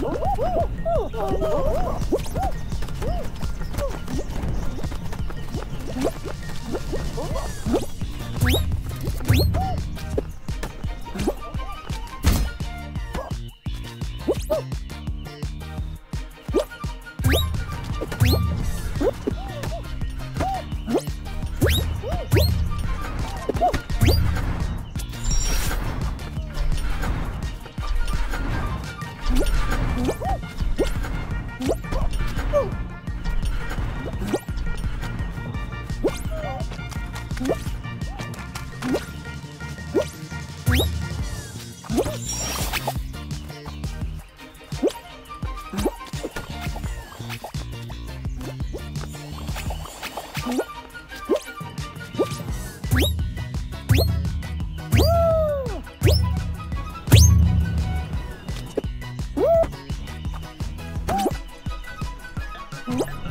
Oh, Woo!